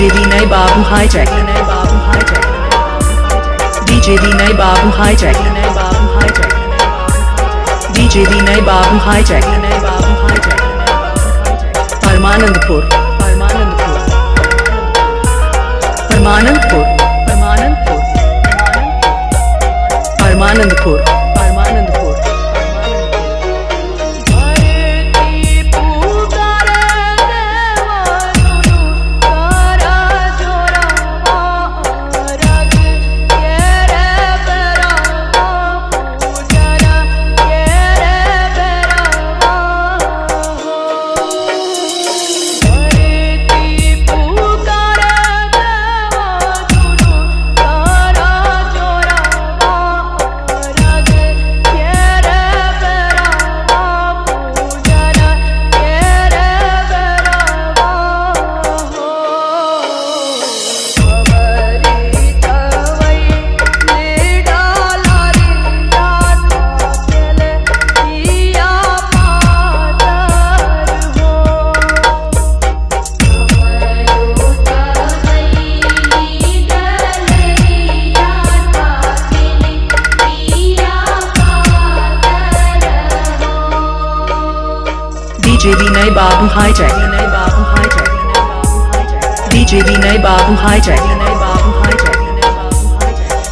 DJ Vinay Babu Hijack. DJ Vinay Babu Hijack. DJ Vinay Babu. Parmanandpur. Parmanandpur. Parmanandpur. Parmanandpur. Parmanandpur. Parmanandpur. DJ नए बाबू हाई जय DJ नए बाबू हाई जय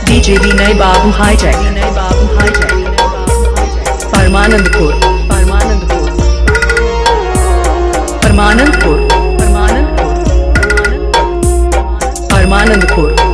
DJ नए बाबू हाई जय Parmanandpur. Parmanandpur. Parmanandpur. Parmanandpur.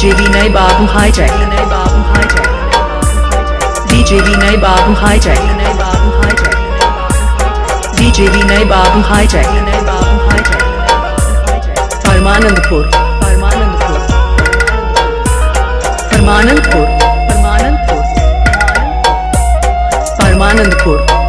DJ Vinay Babu Hijack. DJ Vinay Babu Hijack. DJ Vinay Babu Hijack. Parmanandpur. Parmanandpur. Parmanandpur. Parmanandpur. Parmanandpur.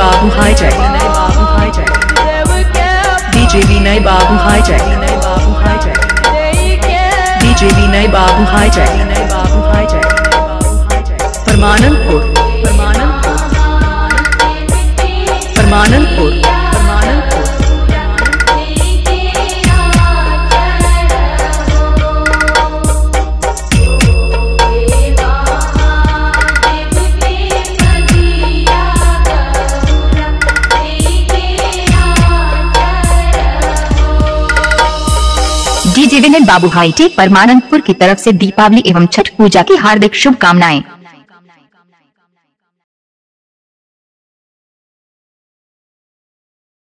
Babu Hijack. DJ Vinay Babu Hijack. DJ. Vinay Babu Hijack. DJ Vinay Babu hitech Parmanandpur की तरफ़ से दीपावली एवं छठ पूजा की हार्दिक शुभकामनाएँ।